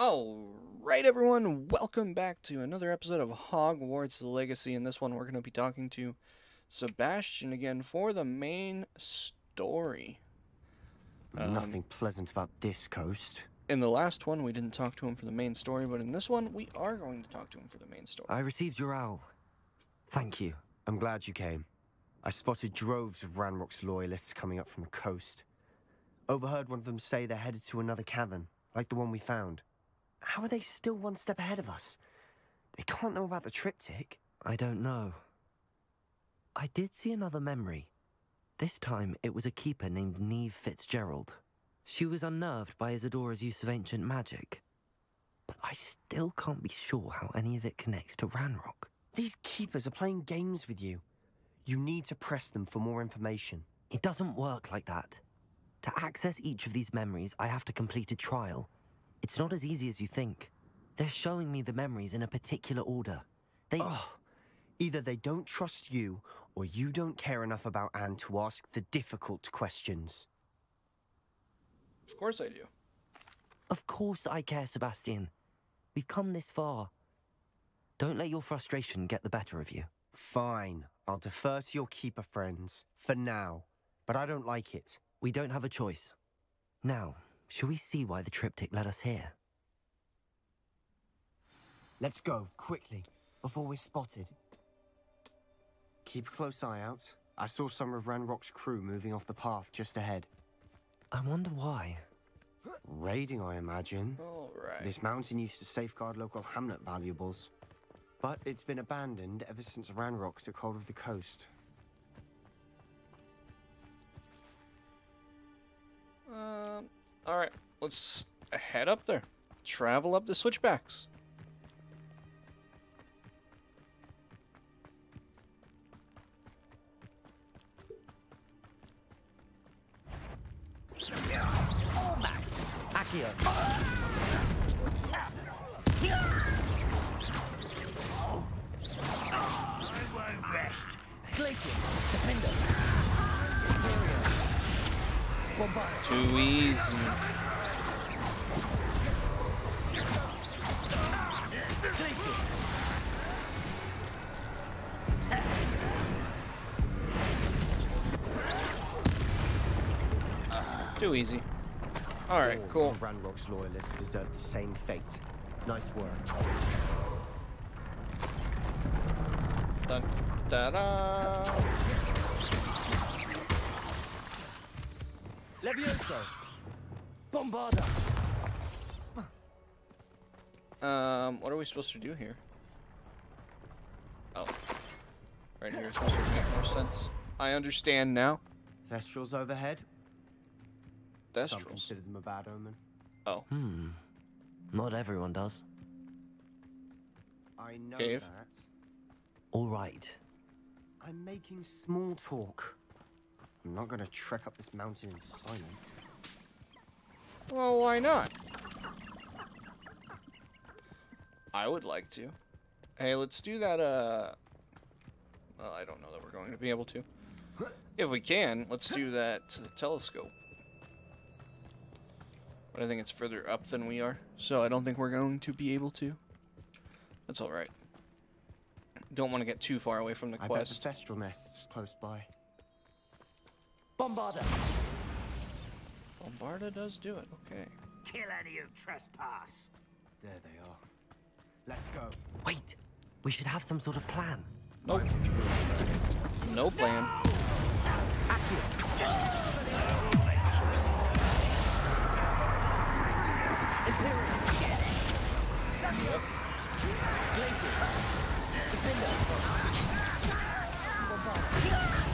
Alright, everyone, welcome back to another episode of Hogwarts Legacy. In this one, we're going to be talking to Sebastian again for the main story. Um, Nothing pleasant about this coast. In the last one, we didn't talk to him for the main story, but in this one, we are going to talk to him for the main story. I received your owl. Thank you. I'm glad you came. I spotted droves of Ranrock's loyalists coming up from the coast. Overheard one of them say they're headed to another cavern, like the one we found. How are they still one step ahead of us? They can't know about the triptych. I don't know. I did see another memory. This time it was a keeper named Niamh Fitzgerald. She was unnerved by Isidora's use of ancient magic. But I still can't be sure how any of it connects to Ranrock. These keepers are playing games with you. You need to press them for more information. It doesn't work like that. To access each of these memories, I have to complete a trial. It's not as easy as you think. They're showing me the memories in a particular order. They. Oh, either they don't trust you, or you don't care enough about Anne to ask the difficult questions. Of course I do. Of course I care, Sebastian. We've come this far. Don't let your frustration get the better of you. Fine, I'll defer to your keeper friends, for now. But I don't like it. We don't have a choice. Now, shall we see why the triptych led us here? Let's go, quickly, before we're spotted. Keep a close eye out. I saw some of Ranrock's crew moving off the path just ahead. I wonder why. Raiding, I imagine. Alright. This mountain used to safeguard local hamlet valuables. But it's been abandoned ever since Ranrock took hold of the coast. Alright, let's head up there. Travel up the switchbacks. Accio! Glacius! Defender! Too easy. Too easy. Alright, All cool. Ranrock's loyalists deserve the same fate. Nice work. Dun, da da. Levioso! Bombarda! Um, what are we supposed to do here? Oh. Right here is supposed to make more sense. I understand now. Thestrals overhead? Some Thestrals. consider them a bad omen. Oh. Hmm. Not everyone does. I know Cave. that. All right. I'm making small talk. I'm not gonna trek up this mountain in silence. Well, why not? I would like to. Hey, let's do that, uh... Well, I don't know that we're going to be able to. If we can, let's do that uh, telescope. But I think it's further up than we are, so I don't think we're going to be able to. That's alright. Don't want to get too far away from the quest. I quest. bet the Thestral nest's close by. Bombarda! Bombarda does do it, okay. Kill any who trespass. There they are. Let's go. Wait! We should have some sort of plan. Nope. No plan. Rather unwise coming back this way.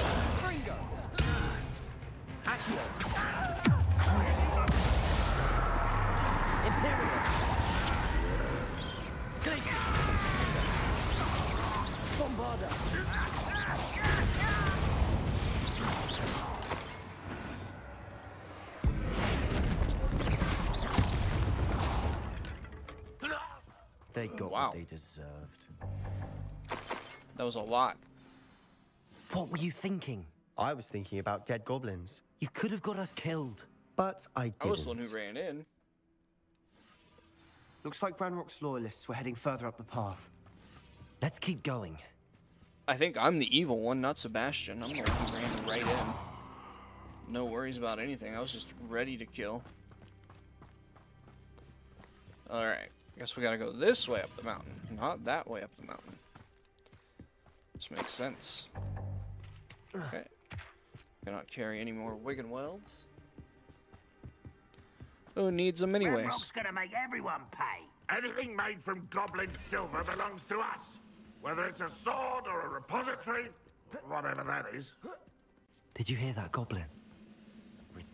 got Wow. what they deserved. That was a lot. What were you thinking? I was thinking about dead goblins, You could have got us killed. but I didn't. I was the one who ran in. Looks like Ranrock's loyalists were heading further up the path. Let's keep going. I think I'm the evil one, not Sebastian. I'm the one who ran right in. No worries about anything. I was just ready to kill. Alright. Guess we gotta go this way up the mountain, not that way up the mountain. This makes sense. Okay. Cannot carry any more Wiggenwelds. Who needs them anyways? Ranrock's gonna make everyone pay. Anything made from goblin silver belongs to us. Whether it's a sword or a repository, whatever that is. Did you hear that, Goblin?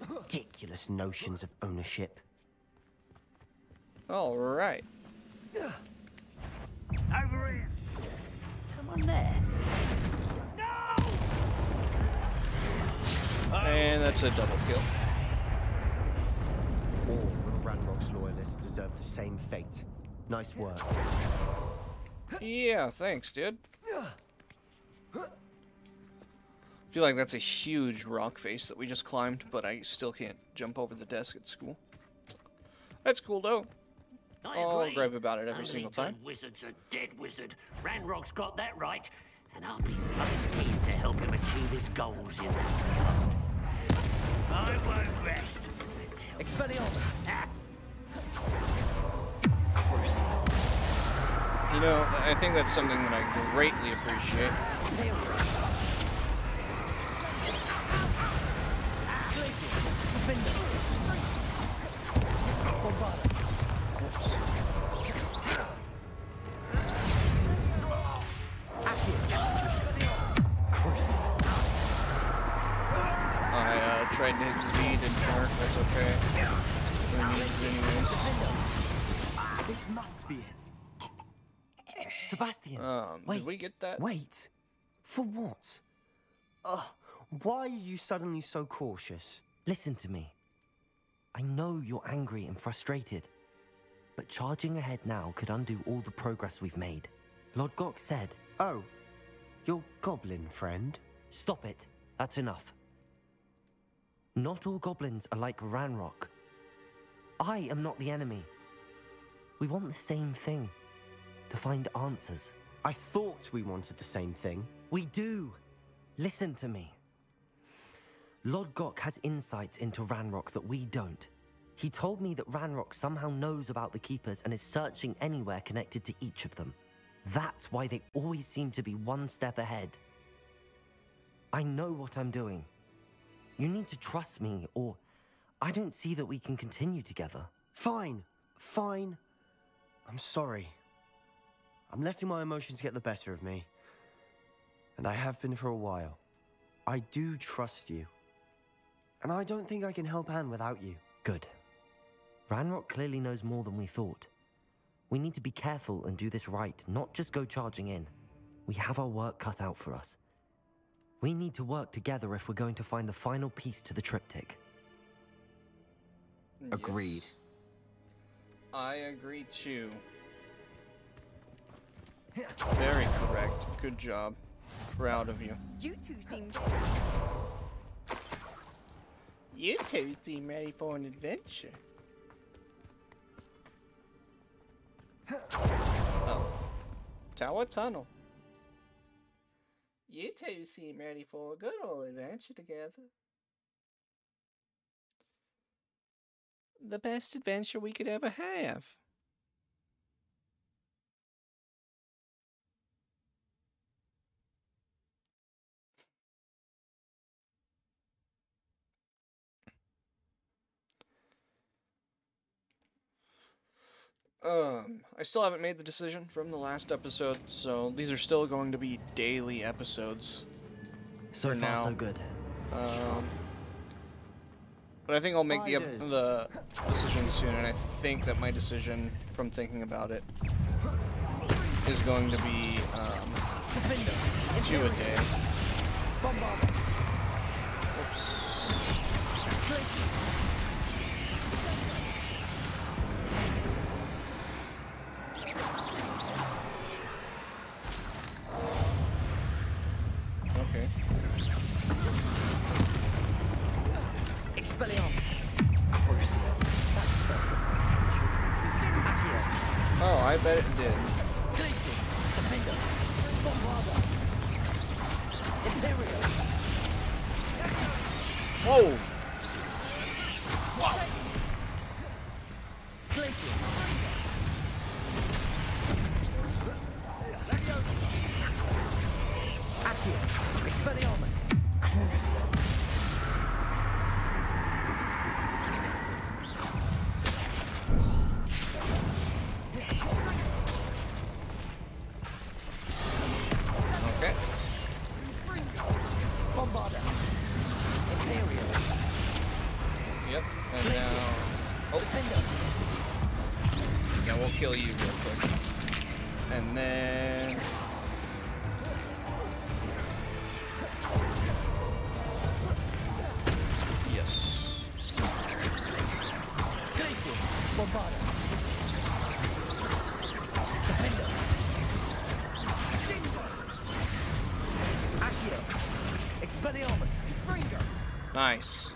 Ridiculous notions of ownership. Alright. Over here. Come on there. And that's a double kill. All of Ranrock's loyalists deserve the same fate. Nice work. Yeah, thanks, dude. feel like that's a huge rock face that we just climbed, but I still can't jump over the desk at school. That's cool, though. I I'll agree. gripe about it every Only single dead time. wizard's a dead wizard. Ranrock's got that right, and I'll be most keen to help him achieve his goals in that regard. I won't rest. until- Expelliarmus! Ah, Crucio. You know, I think that's something that I greatly appreciate. Crucio. Wait, did we get that? Wait. For what? Ugh. Why are you suddenly so cautious? Listen to me. I know you're angry and frustrated, but charging ahead now could undo all the progress we've made. Lodgok said, Oh, your goblin friend? Stop it. That's enough. Not all goblins are like Ranrock. I am not the enemy. We want the same thing to find answers. I thought we wanted the same thing. We do. Listen to me. Lodgok has insights into Ranrock that we don't. He told me that Ranrock somehow knows about the Keepers and is searching anywhere connected to each of them. That's why they always seem to be one step ahead. I know what I'm doing. You need to trust me, or I don't see that we can continue together. Fine, fine. I'm sorry. I'm letting my emotions get the better of me. And I have been for a while. I do trust you. And I don't think I can help Anne without you. Good. Ranrock clearly knows more than we thought. We need to be careful and do this right, not just go charging in. We have our work cut out for us. We need to work together if we're going to find the final piece to the triptych. Agreed. Yes. I agree too. Very correct. Good job. Proud of you. You two seem You two seem ready for an adventure. oh. Tower Tunnel. You two seem ready for a good old adventure together. The best adventure we could ever have. Um, I still haven't made the decision from the last episode, so these are still going to be daily episodes. So For far, now. so good. Um, but I think I'll make the ep- the decision soon, and I think that my decision from thinking about it is going to be um, two a day. Oops. Nice.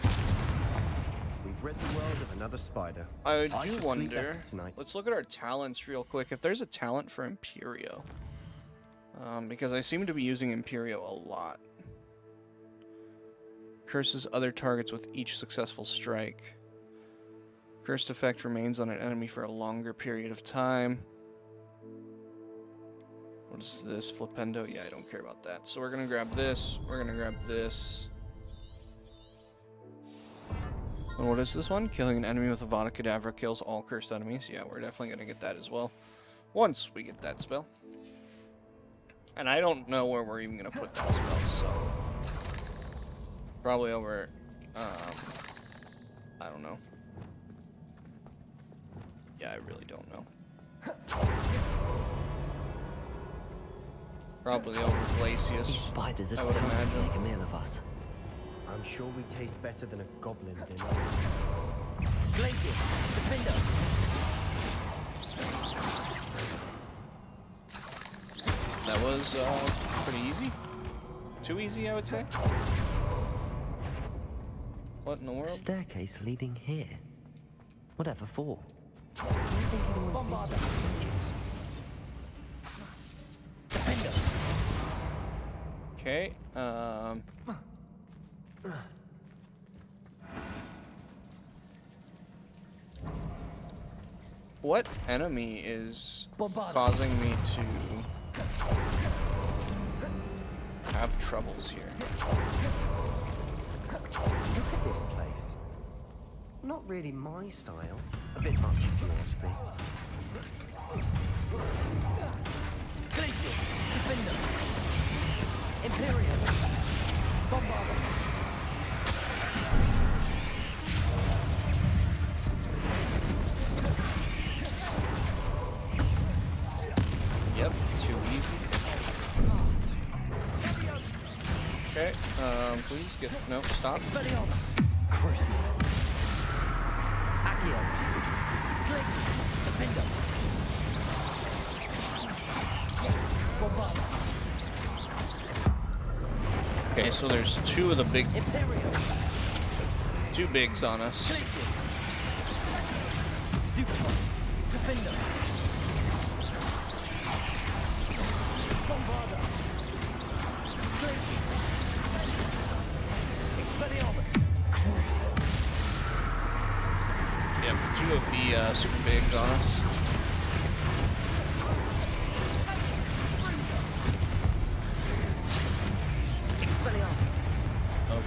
We've rid the world of another spider. I do wonder. Let's look at our talents real quick. If there's a talent for Imperio, um, because I seem to be using Imperio a lot. Curses other targets with each successful strike. Cursed effect remains on an enemy for a longer period of time. What is this? Flipendo? Yeah, I don't care about that. So we're gonna grab this. We're gonna grab this. And what is this one? Killing an enemy with Avada Kedavra kills all cursed enemies. Yeah, we're definitely going to get that as well. Once we get that spell. And I don't know where we're even going to put that spell, so... Probably over... Um, I don't know. Yeah, I really don't know. Probably over These Glacius. spiders are I would determined to make a meal of us. I'm sure we taste better than a goblin dinner. Glacius, Defender, That was uh, pretty easy. Too easy, I would say. What in the world? Staircase leading here. Whatever for? Okay. Um. What enemy is causing me to have troubles here? Look at this place. Not really my style. A bit much if you ask me. Glacius, Defender, Imperio, Bombarda, get no stop. Expelliarmus, Accio, Glacius, Defender, Bombarda, Okay, so there's two of the big, Imperio, two bigs on us. Glacius, Stupefy, uh, super bigs on us.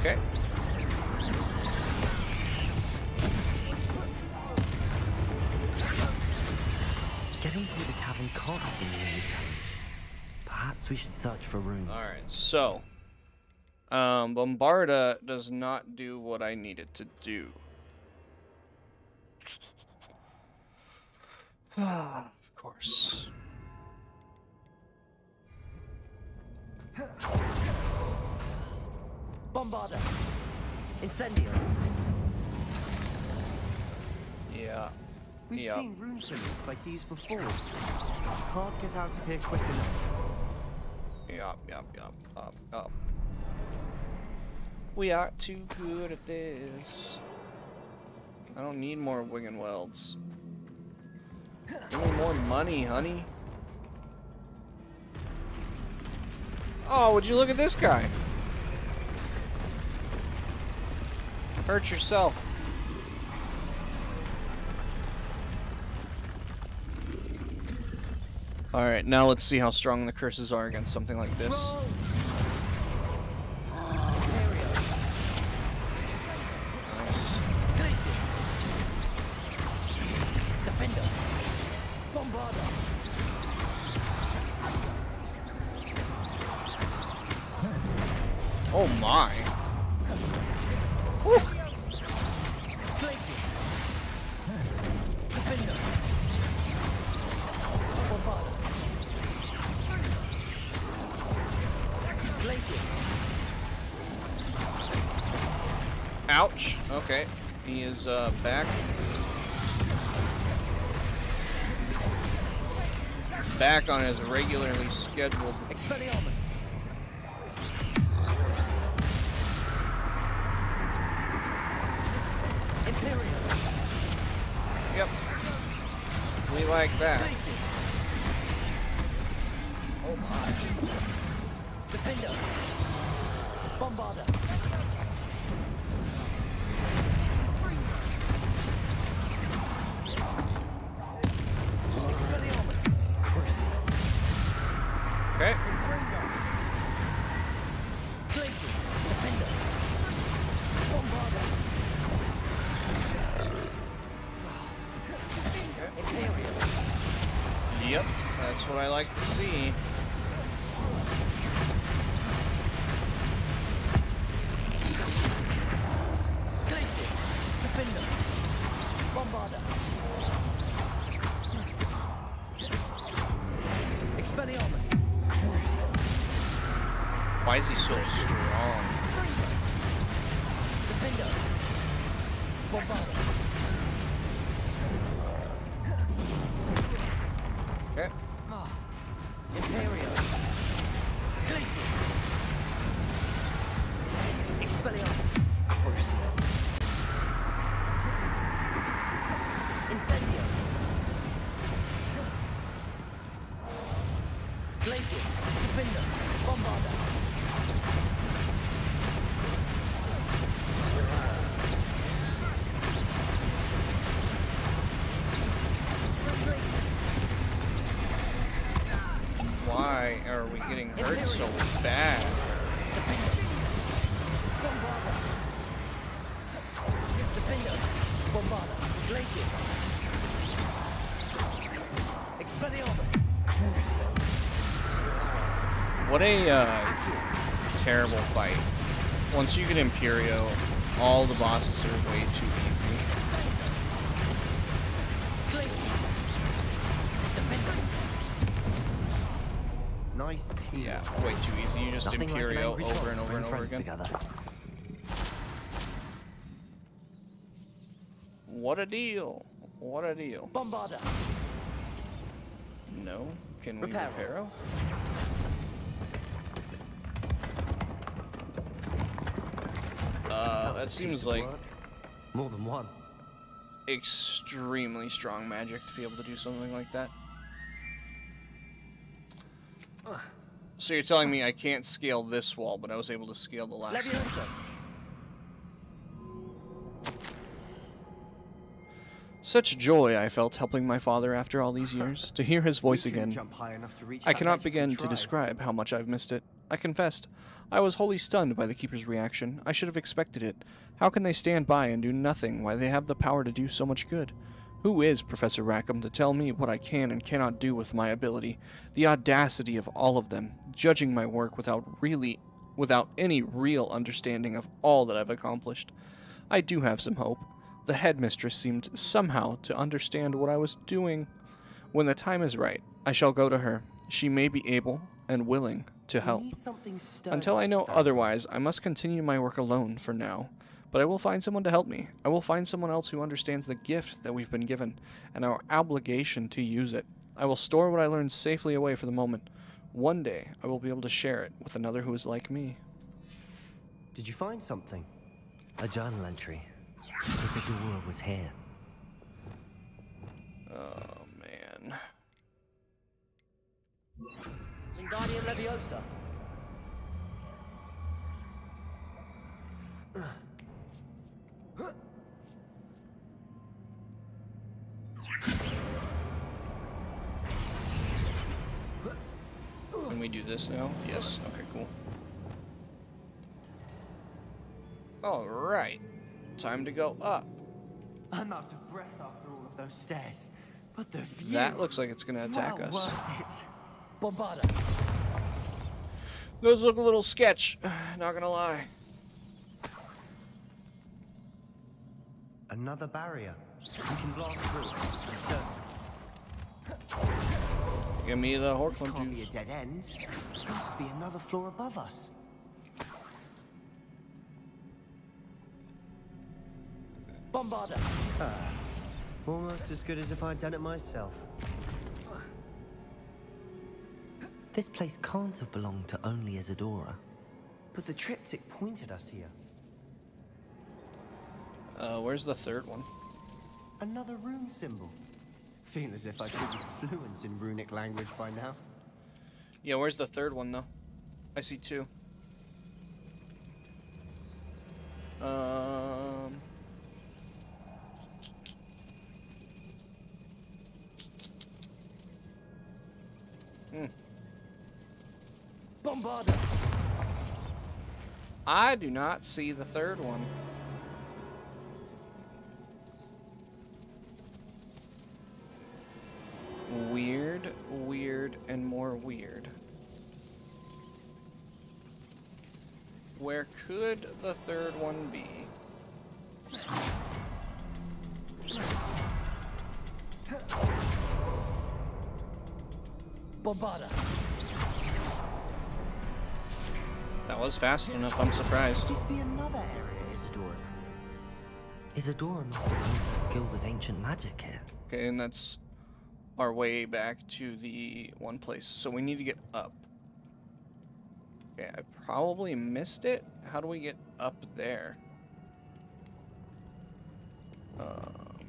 Okay. Getting through the cavern can't have been challenge. Perhaps we should search for runes. Alright, so. Um, Bombarda does not do what I need it to do. Of course. Bombarda, Incendio, Yeah. We've Yeah. seen rune symbols like these before. Can't get out of here quick enough. Yup, yup, yup, yup, yup. We are too good at this. I don't need more Wiggenwelds. Give me more money, honey. Oh, would you look at this guy? Hurt yourself. Alright, now let's see how strong the curses are against something like this. Oh my. Places. Defender. Bombarda. Places. Ouch. Okay. He is uh, back. Back on his regularly scheduled. Expelliarmus. That. Oh my. Defender. Bombarda. Okay. So bad? What a uh, terrible fight. Once you get Imperio, all the bosses are way too Nice team. Yeah, way too easy. You just Nothing like an over and over and over again. Together. What a deal. What a deal. Bombarda. No. Can we Reparo. reparo? Uh, that seems like More than one. extremely strong magic to be able to do something like that. So you're telling me I can't scale this wall, but I was able to scale the last one. Such joy I felt helping my father after all these years. To hear his voice again, Jump high enough to reach I cannot ledge if we begin to describe how much I've missed it. I confessed. I was wholly stunned by the Keeper's reaction. I should have expected it. How can they stand by and do nothing while they have the power to do so much good? Who is Professor Rackham to tell me what I can and cannot do with my ability? The audacity of all of them, judging my work without really without any real understanding of all that I've accomplished. I do have some hope. The headmistress seemed somehow to understand what I was doing. When the time is right, I shall go to her. She may be able and willing to help. need something sturdy Until I know otherwise, I must continue my work alone for now. But I will find someone to help me. I will find someone else who understands the gift that we've been given and our obligation to use it. I will store what I learned safely away for the moment. One day, I will be able to share it with another who is like me. Did you find something? A journal entry. Isidora was here. Oh, man. Wingardium Leviosa. We do this now? Yes. Okay, cool. Alright. Time to go up. I'm out of breath after all of those stairs. But the view. That looks like it's gonna attack well us. worth it. Bombarda. Those look a little sketch, not gonna lie. Another barrier. We can blast through. I'm certain. Give me the This Horklum can't be a dead end. There Must be another floor above us. Bombarda. Almost as good as if I'd done it myself. This place can't have belonged to only Isidora. But the triptych pointed us here. Uh, where's the third one? Another rune symbol. Feel as if I should be fluent in runic language by now. Yeah, where's the third one though? I see two. Um. Bombarda. I do not see the third one. Weird. Where could the third one be? Bombarda. That was fast enough, I'm surprised. Must be another area, Isidora. Isidora must have honed her skill with ancient magic here. Okay, and that's our way back to the one place. So we need to get up. Okay, I probably missed it. How do we get up there? Um,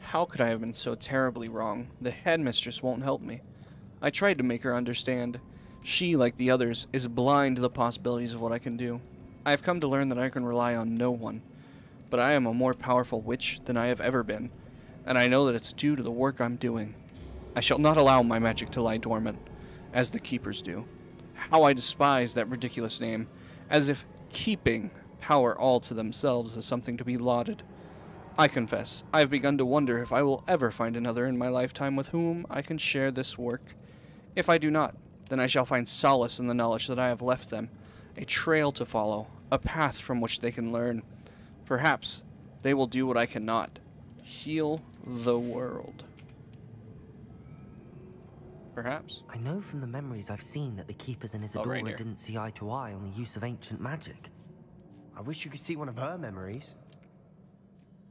how could I have been so terribly wrong? The headmistress won't help me. I tried to make her understand. She, like the others, is blind to the possibilities of what I can do. I have come to learn that I can rely on no one. But I am a more powerful witch than I have ever been, and I know that it's due to the work I'm doing. I shall not allow my magic to lie dormant, as the keepers do. How I despise that ridiculous name, as if keeping power all to themselves is something to be lauded. I confess, I have begun to wonder if I will ever find another in my lifetime with whom I can share this work. If I do not, then I shall find solace in the knowledge that I have left them, a trail to follow, a path from which they can learn. Perhaps they will do what I cannot heal the world. Perhaps. I know from the memories I've seen that the Keepers and Isidora oh, Rainier. didn't see eye to eye on the use of ancient magic. I wish you could see one of her memories.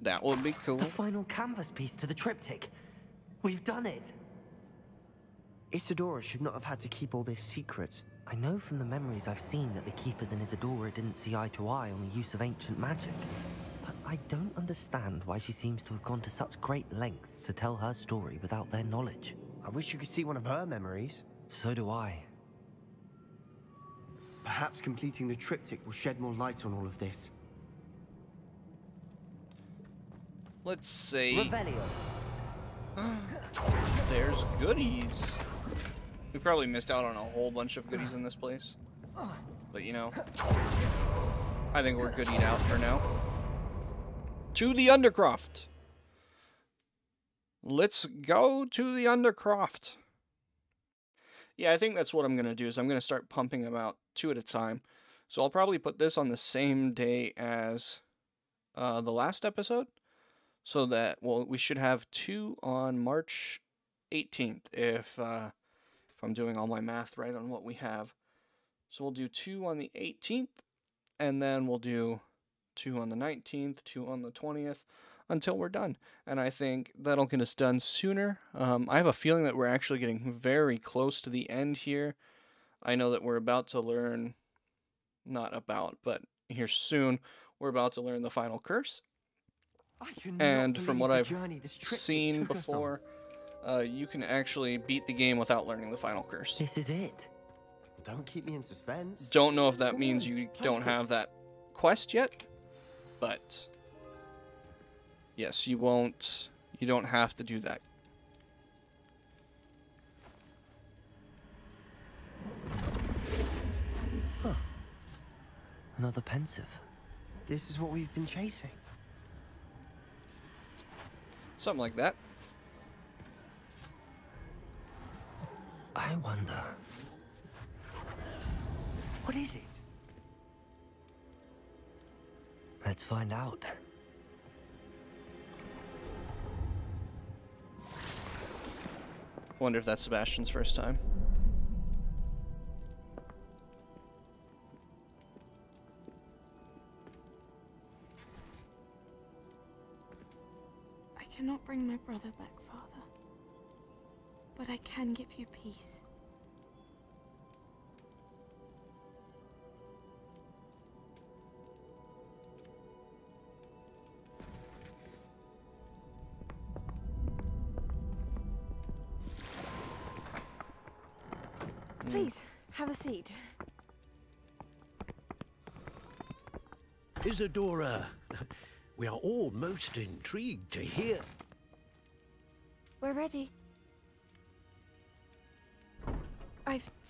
That would be cool. The final canvas piece to the triptych. We've done it. Isidora should not have had to keep all this secret. I know from the memories I've seen that the Keepers and Isidora didn't see eye to eye on the use of ancient magic. But I don't understand why she seems to have gone to such great lengths to tell her story without their knowledge. I wish you could see one of her memories. So do I. Perhaps completing the triptych will shed more light on all of this. Let's see. Revelio. There's goodies. We probably missed out on a whole bunch of goodies in this place. But you know, I think we're goodied out for now. To the Undercroft. Let's go to the Undercroft. Yeah, I think that's what I'm going to do is I'm going to start pumping them out two at a time. So I'll probably put this on the same day as uh, the last episode so that well we should have two on March 18th if uh, if I'm doing all my math right on what we have. So we'll do two on the 18th, and then we'll do two on the 19th, two on the 20th, until we're done. And I think that'll get us done sooner. Um, I have a feeling that we're actually getting very close to the end here. I know that we're about to learn, not about, but here soon, we're about to learn the final curse. I And from what I've the journey this trip seen before, uh, you can actually beat the game without learning the final curse. This is it. Don't keep me in suspense. Don't know if that means you place don't it. have that quest yet, but yes, you won't. You don't have to do that. Another Pensieve. This is what we've been chasing. Something like that. I wonder. What is it? Let's find out. Wonder if that's Sebastian's first time. I cannot bring my brother back, Father. But I can give you peace. Hmm. Please, have a seat. Isidora, we are all most intrigued to hear. We're ready.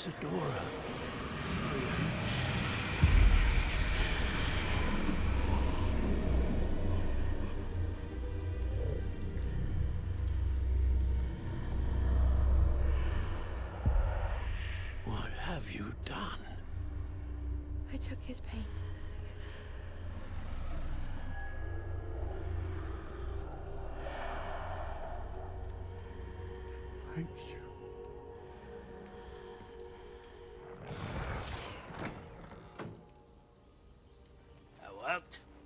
Isidora.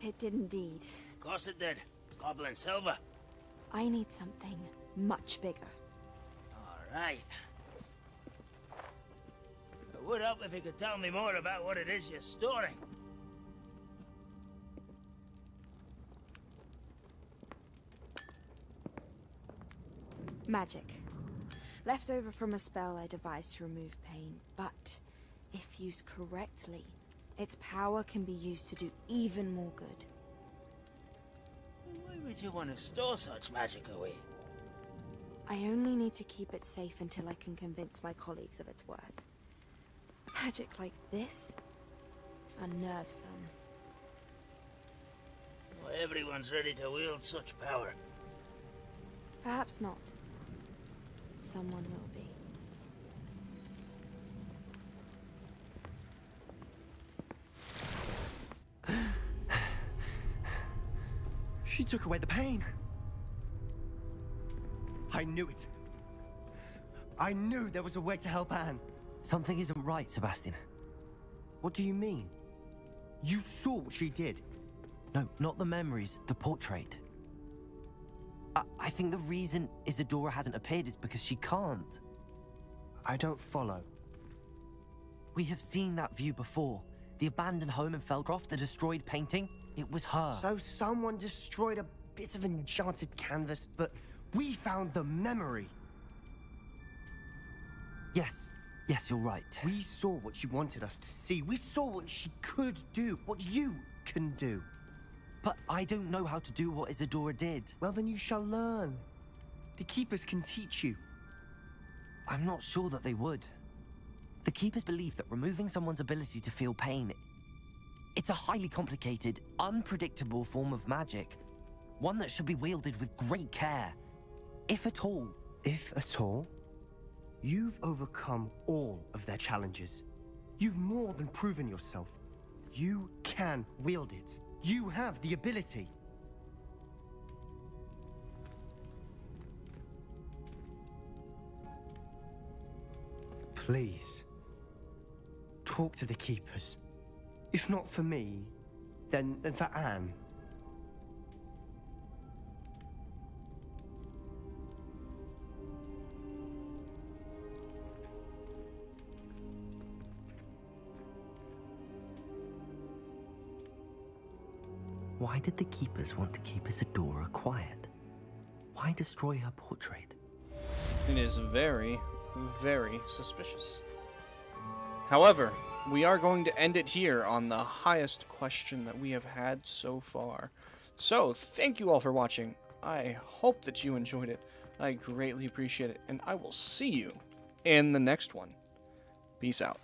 It did indeed. Of course it did. Goblin silver. I need something much bigger. All right. It would help if you could tell me more about what it is you're storing. Magic. Left over from a spell I devised to remove pain, but if used correctly, its power can be used to do even more good. Why would you want to store such magic away? I only need to keep it safe until I can convince my colleagues of its worth. Magic like this unnerves them. Well, everyone's ready to wield such power. Perhaps not. Someone will be. She took away the pain. I knew it. I knew there was a way to help Anne. Something isn't right, Sebastian. What do you mean? You saw what she did. No, not the memories, the portrait. I, I think the reason Isidora hasn't appeared is because she can't. I don't follow. We have seen that view before. The abandoned home in Feldcroft, the destroyed painting, it was her. So someone destroyed a bit of enchanted canvas, but we found the memory. yes, yes, you're right. We saw what she wanted us to see. We saw what she could do, what you can do. But I don't know how to do what Isidora did. Well, then you shall learn. The Keepers can teach you. I'm not sure that they would. The Keepers believe that removing someone's ability to feel pain, it's a highly complicated, unpredictable form of magic. One that should be wielded with great care. If at all. If at all, you've overcome all of their challenges. You've more than proven yourself. You can wield it. You have the ability. Please. Talk to the keepers. If not for me, then, then for Anne. Why did the keepers want to keep Isidora quiet? Why destroy her portrait? It is very, very suspicious. However, we are going to end it here on the highest question that we have had so far. So, thank you all for watching. I hope that you enjoyed it. I greatly appreciate it, and I will see you in the next one. Peace out.